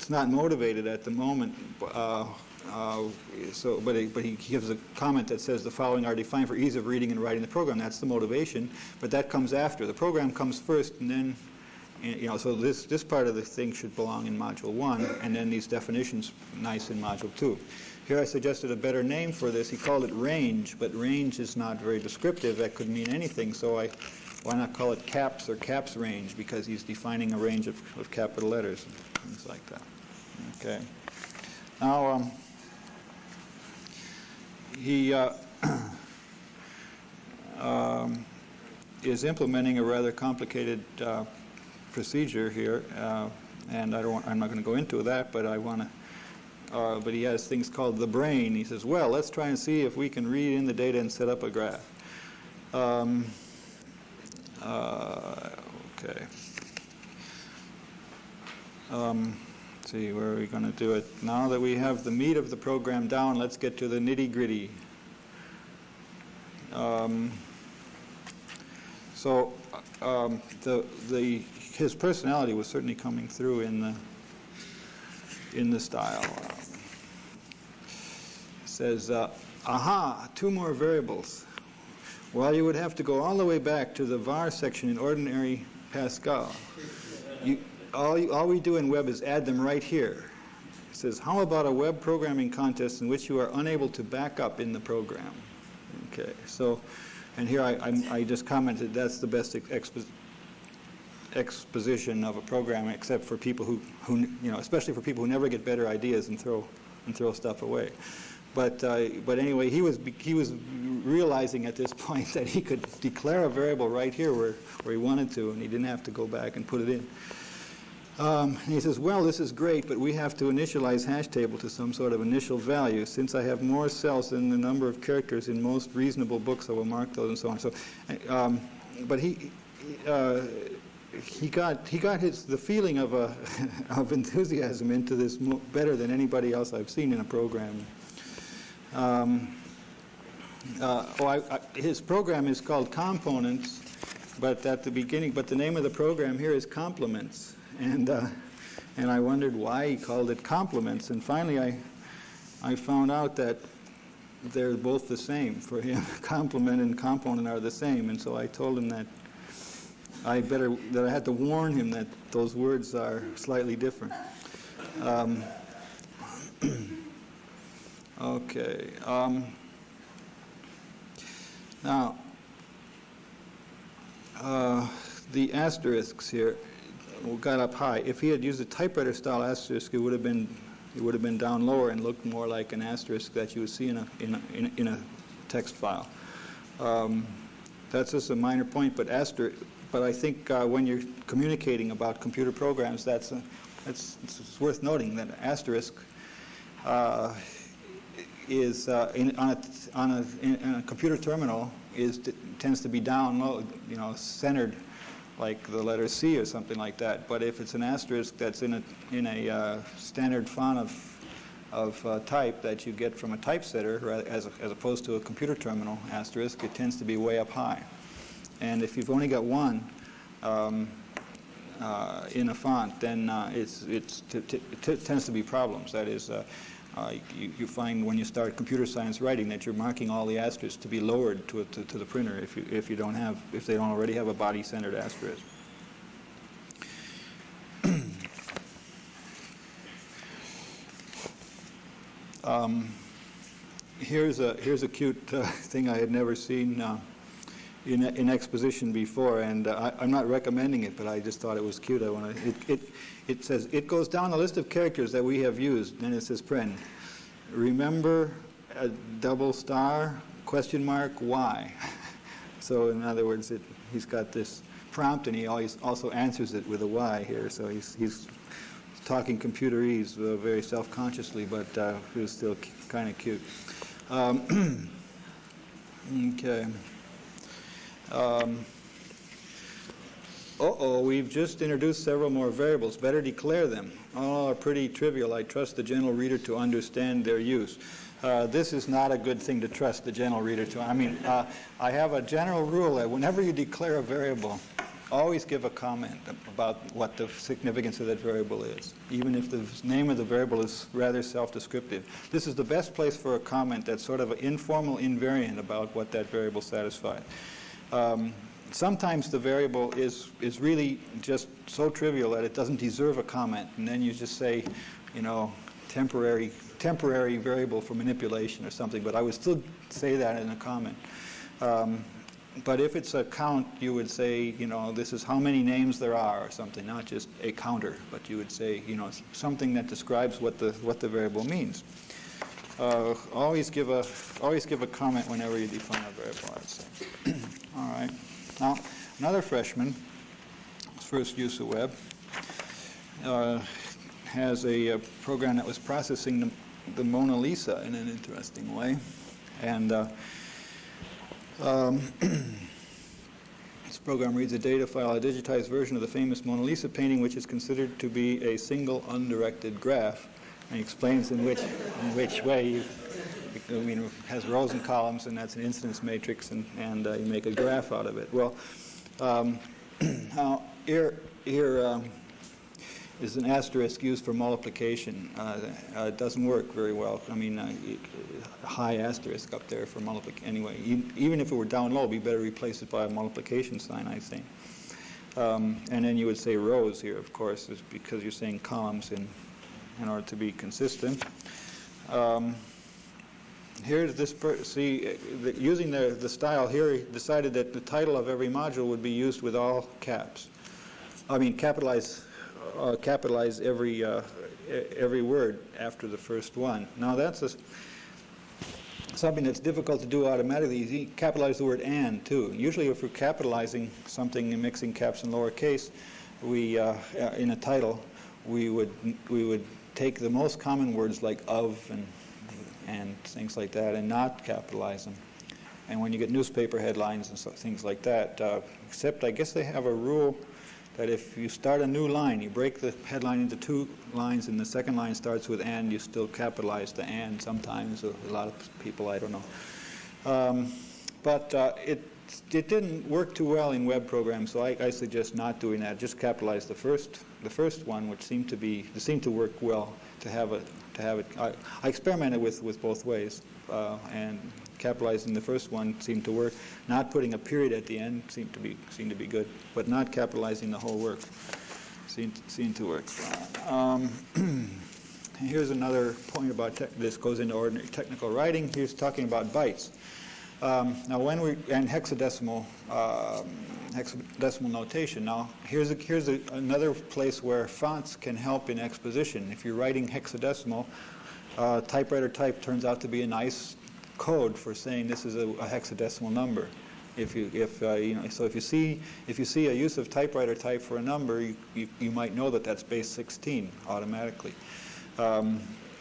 it's not motivated at the moment. Uh, uh, so, but, he, but he gives a comment that says the following are defined for ease of reading and writing the program. That's the motivation, but that comes after. The program comes first, and then, you know, so this this part of the thing should belong in module one, and then these definitions nice in module two. Here I suggested a better name for this. He called it range, but range is not very descriptive. That could mean anything. So I, why not call it caps or caps range? Because he's defining a range of, of capital letters and things like that. Okay. Now, um, he uh, <clears throat> um, is implementing a rather complicated uh, procedure here, uh, and I don't. I'm not going to go into that, but I want to. Uh, but he has things called the brain. He says, well, let's try and see if we can read in the data and set up a graph. Um, uh, okay. Um, see, where are we going to do it? Now that we have the meat of the program down, let's get to the nitty gritty. Um, so, um, the the his personality was certainly coming through in the in the style. says, uh, aha, two more variables. Well, you would have to go all the way back to the var section in ordinary Pascal. You, all, you, all we do in web is add them right here. It says, how about a web programming contest in which you are unable to back up in the program? Okay, so, and here I, I, I just commented that's the best expo exposition of a program except for people who, who, you know, especially for people who never get better ideas and throw, and throw stuff away. But, uh, but anyway, he was, he was realizing at this <laughs> point that he could declare a variable right here where, where he wanted to, and he didn't have to go back and put it in. Um, and he says, well, this is great, but we have to initialize hash table to some sort of initial value. Since I have more cells than the number of characters in most reasonable books, I will mark those and so on. So, um, but he, uh, he got he got his the feeling of a <laughs> of enthusiasm into this better than anybody else I've seen in a program. Um, uh, oh, I, I, his program is called Components, but at the beginning, but the name of the program here is Complements and uh, and I wondered why he called it complements. And finally, I I found out that they're both the same for him. <laughs> complement and component are the same, and so I told him that I better that I had to warn him that those words are slightly different. Um, <clears throat> okay. Um, now, uh, the asterisks here got up high. If he had used a typewriter style asterisk, it would have been it would have been down lower and looked more like an asterisk that you would see in a in a, in a, in a text file. Um, that's just a minor point, but asterisk. But I think uh, when you're communicating about computer programs, that's a, that's it's worth noting that asterisk uh, is uh, in, on a on a, in a computer terminal is tends to be down low, you know, centered like the letter C or something like that. But if it's an asterisk that's in a, in a uh, standard font of, of uh, type that you get from a typesetter as, as opposed to a computer terminal asterisk, it tends to be way up high. And if you've only got one um, uh, in a font, then uh, it's, it's it tends to be problems. That is, uh, uh, you, you, find when you start computer science writing that you're marking all the asterisks to be lowered to, to, to the printer if you, if you don't have if they don't already have a body-centered asterisk. <clears throat> um, here's a here's a cute uh, <laughs> thing I had never seen. Uh, in in exposition before, and uh, I, am not recommending it, but I just thought it was cute. I want. It, it it says it goes down the list of characters that we have used, and it says pren. Remember a double star question mark why. <laughs> so in other words, it, he's got this prompt, and he always also answers it with a why here. So he's he's talking computerese uh, very self-consciously, but uh, it was still kind of cute. Um, <clears throat> okay. Um, uh-oh, we've just introduced several more variables. Better declare them. All are pretty trivial. I trust the general reader to understand their use. Uh, this is not a good thing to trust the general reader to. I mean, uh, I have a general rule that whenever you declare a variable, always give a comment about what the significance of that variable is, even if the name of the variable is rather self-descriptive. This is the best place for a comment that's sort of an informal invariant about what that variable satisfies. Um, sometimes the variable is, is really just so trivial that it doesn't deserve a comment, and then you just say, you know, temporary, temporary variable for manipulation or something, but I would still say that in a comment. Um, but if it's a count, you would say, you know, this is how many names there are or something, not just a counter, but you would say, you know, something that describes what the, what the variable means. Uh, always give a always give a comment whenever you define a variable. <clears throat> All right. Now another freshman, first use of web, uh, has a, a, program that was processing the, the, Mona Lisa in an interesting way, and. Uh, um, <clears throat> this program reads a data file, a digitized version of the famous Mona Lisa painting, which is considered to be a single undirected graph. And explains in which, in which way you, I mean, it has rows and columns, and that's an incidence matrix, and, and uh, you make a graph out of it. Well, um, <clears throat> now here, here um, is an asterisk used for multiplication. Uh, uh, it doesn't work very well. I mean, uh, high asterisk up there for multiplication. Anyway, even if it were down low, be better replace it by a multiplication sign, I think. Um, and then you would say rows here, of course, is because you're saying columns in, in order to be consistent. Um, here's this, see, the, using the, the style here, he decided that the title of every module would be used with all caps. I mean, capitalize uh, capitalize every uh, every word after the first one. Now that's a, something that's difficult to do automatically. You capitalize the word "and" too. Usually, if we're capitalizing something and mixing caps and lowercase, we uh, uh, in a title, we would we would take the most common words like "of" and and things like that, and not capitalize them. And when you get newspaper headlines and so, things like that, uh, except I guess they have a rule that if you start a new line, you break the headline into two lines, and the second line starts with and, you still capitalize the and sometimes. A lot of people, I don't know. Um, but uh, it it didn't work too well in web programs, so I, I, suggest not doing that. Just capitalize the first the first one, which seemed to be seemed to work well to have a to have it. I, I experimented with with both ways, uh, and capitalizing the first one seemed to work. Not putting a period at the end seemed to be seemed to be good, but not capitalizing the whole work seemed seemed to work. Um, <clears throat> here's another point about this goes into ordinary technical writing. Here's talking about bytes. Um, now, when we and hexadecimal uh, hexadecimal notation. Now, here's a, here's a, another place where fonts can help in exposition. If you're writing hexadecimal, uh, typewriter type turns out to be a nice code for saying this is a, a hexadecimal number. If you, if, uh, you know, so if you see, if you see a use of typewriter type for a number, you, you, you might know that that's base 16 automatically. Um,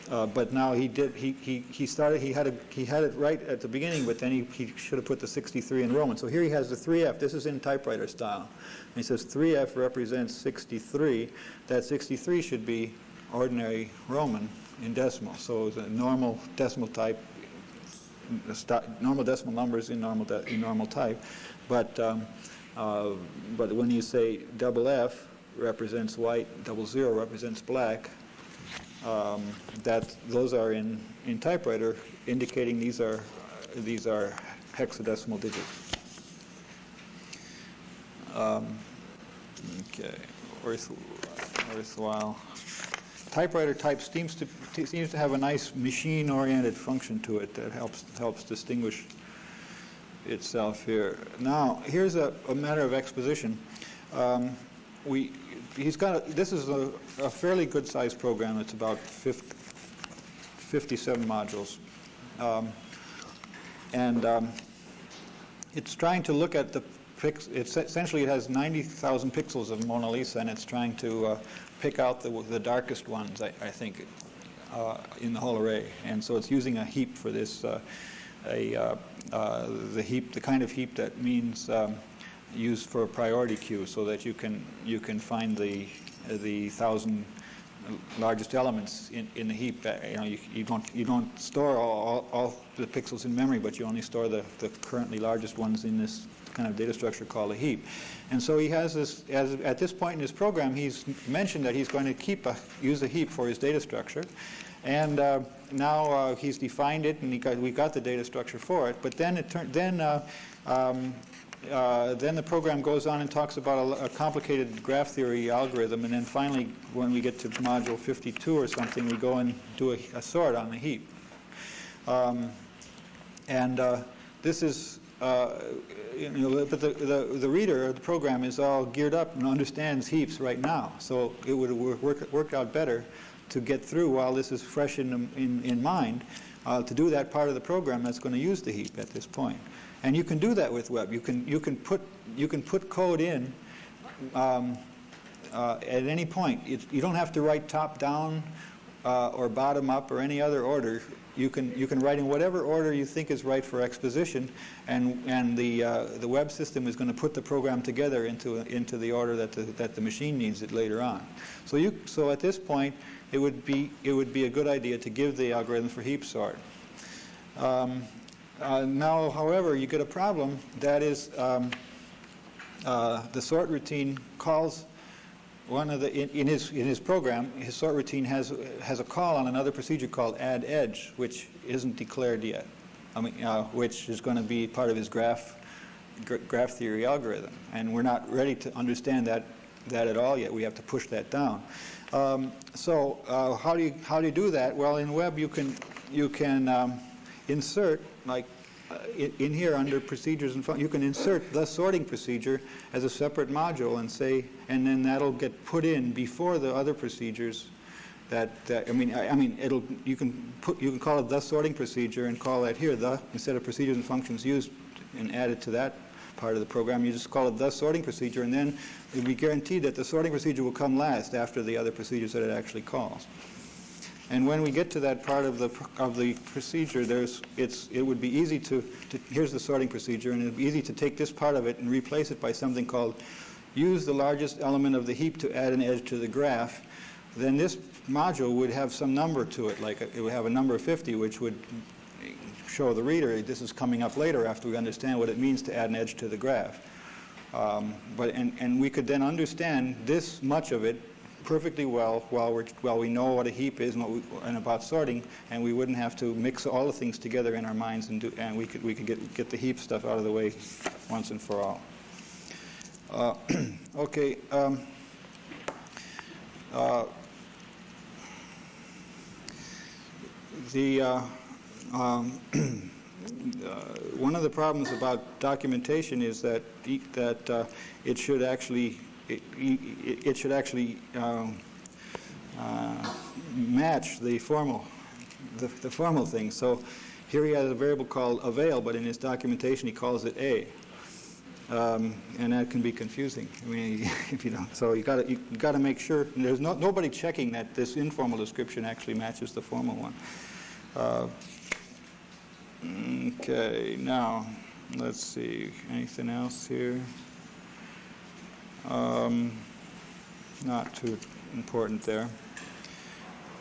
uh, but now he did, he, he, he started, he had, a, he had it right at the beginning, but then he, he should have put the 63 in Roman. So here he has the 3F. This is in typewriter style. And he says 3F represents 63. That 63 should be ordinary Roman in decimal. So a normal decimal type normal decimal numbers in normal, in normal type. But, um, uh, but when you say double F represents white, double zero represents black, um, that those are in, in typewriter indicating these are, these are hexadecimal digits. Um, okay, worth, worthwhile. typewriter type seems to, seems to have a nice machine-oriented function to it that helps, helps distinguish itself here. Now, here's a, a matter of exposition. Um, we, he's got a, this is a, a fairly good-sized program. It's about 50, 57 modules. Um, and um, it's trying to look at the pix, it's essentially it has 90,000 pixels of Mona Lisa, and it's trying to uh, pick out the, the darkest ones, I, I think, uh, in the whole array. And so it's using a heap for this, uh, a, uh, uh, the heap, the kind of heap that means um, used for a priority queue, so that you can you can find the the thousand largest elements in, in the heap. Uh, you know, you, you, don't you don't store all, all, the pixels in memory, but you only store the, the currently largest ones in this kind of data structure called a heap. And so he has this, as, at this point in his program, he's mentioned that he's going to keep a, use a heap for his data structure. And uh, now uh, he's defined it, and got, we got the data structure for it. But then it then uh, um, uh, then the program goes on and talks about a, a, complicated graph theory algorithm, and then finally, when we get to module 52 or something, we go and do a, a sort on the heap. Um, and uh, this is, uh, you know, but the, the, the reader of the program is all geared up and understands heaps right now, so it would work, work out better to get through while this is fresh in, in, in mind, uh, to do that part of the program that's going to use the heap at this point. And you can do that with web. You can, you can, put, you can put code in um, uh, at any point. It, you don't have to write top down uh, or bottom up or any other order. You can, you can write in whatever order you think is right for exposition, and, and the, uh, the web system is going to put the program together into, into the order that the, that the machine needs it later on. So, you, so at this point, it would, be, it would be a good idea to give the algorithm for heap sort. Um, uh, now, however, you get a problem. That is, um, uh, the sort routine calls one of the in, in, his in his program. His sort routine has has a call on another procedure called add edge, which isn't declared yet. I mean, uh, which is going to be part of his graph graph theory algorithm, and we're not ready to understand that that at all yet. We have to push that down. Um, so, uh, how do you how do you do that? Well, in web, you can you can um, insert, like uh, in, here under procedures and you can insert the sorting procedure as a separate module and say, and then that'll get put in before the other procedures. That, that I mean, I, I, mean, it'll you can put you can call it the sorting procedure and call that here the instead of procedures and functions used and add it to that part of the program. You just call it the sorting procedure, and then it'll be guaranteed that the sorting procedure will come last after the other procedures that it actually calls. And when we get to that part of the, of the procedure, there's, it's, it would be easy to, to, here's the sorting procedure, and it would be easy to take this part of it and replace it by something called use the largest element of the heap to add an edge to the graph. Then this module would have some number to it, like it would have a number of 50, which would show the reader this is coming up later after we understand what it means to add an edge to the graph. Um, but, and, and we could then understand this much of it perfectly well while, we're, while we know what a heap is and, we, and, about sorting, and we wouldn't have to mix all the things together in our minds, and, do, and we could, we could get, get the heap stuff out of the way once and for all. Uh, <clears throat> okay. Um, uh, the uh, um, <clears throat> uh, one of the problems about documentation is that that uh, it should actually it, it should actually um, uh, match the formal, the, the, formal thing. So here he has a variable called avail, but in his documentation he calls it a. Um, and that can be confusing. I mean, <laughs> if you don't, so you got you got to make sure there's no, nobody checking that this informal description actually matches the formal one. Uh, okay, now let's see. Anything else here? Um, not too important there.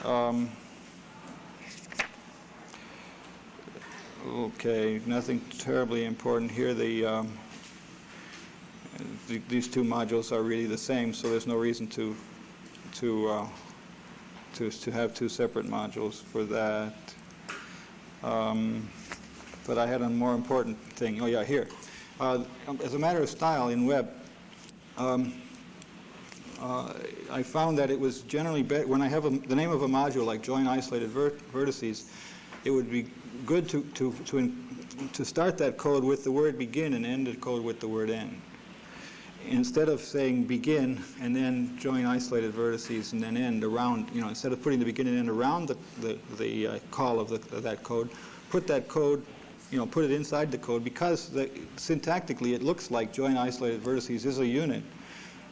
Um, okay, nothing terribly important here. The, um, the, these two modules are really the same, so there's no reason to to uh, to to have two separate modules for that. Um, but I had a more important thing. Oh yeah, here. Uh, as a matter of style in web, um, uh, I found that it was generally better, when I have a, the name of a module like join isolated ver vertices, it would be good to, to, to, to start that code with the word begin and end the code with the word end. Instead of saying begin and then join isolated vertices and then end around, you know, instead of putting the begin and end around the, the, the uh, call of, the, of that code, put that code you know, put it inside the code because the, syntactically it looks like join isolated vertices is a unit.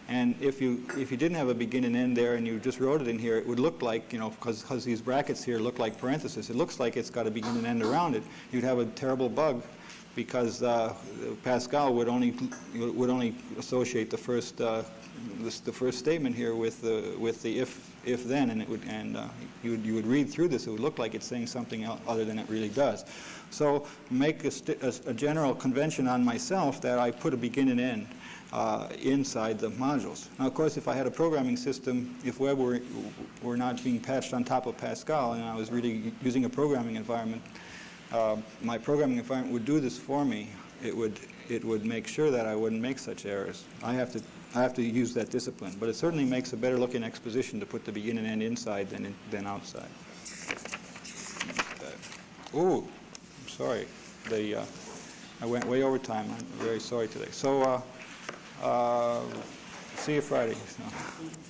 And if you if you didn't have a begin and end there and you just wrote it in here, it would look like, you know, because these brackets here look like parentheses, it looks like it's got a begin and end around it. You'd have a terrible bug because uh, Pascal would only would only associate the first uh, this, the first statement here with the with the if if then, and it would and uh, you would you would read through this, it would look like it's saying something other than it really does. So make a, a, a general convention on myself that I put a begin and end. Uh, inside the modules. Now, of course, if I had a programming system, if web were, were not being patched on top of Pascal and I was really using a programming environment, uh, my programming environment would do this for me. It would, it would make sure that I wouldn't make such errors. I have to, I have to use that discipline. But it certainly makes a better looking exposition to put the beginning and end inside than, in, than outside. Ooh, I'm sorry. The, uh, I went way over time. I'm very sorry today. So, uh, uh, see you Friday. So. <laughs>